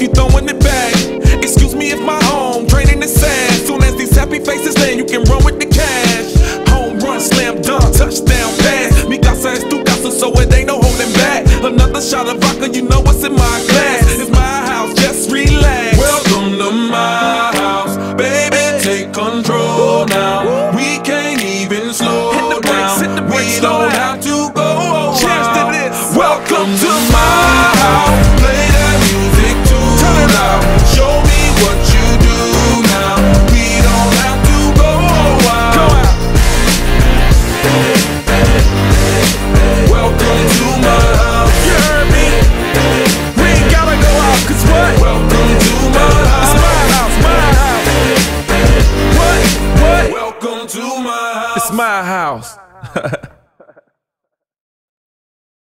you throwing it back. Excuse me if my home draining the sand. Soon as these happy faces land, you can run with the cash. Home run, slam dunk, touchdown pass. Mi casa es tu casa, so it ain't no holding back. Another shot of vodka, you know what's in my glass. My house.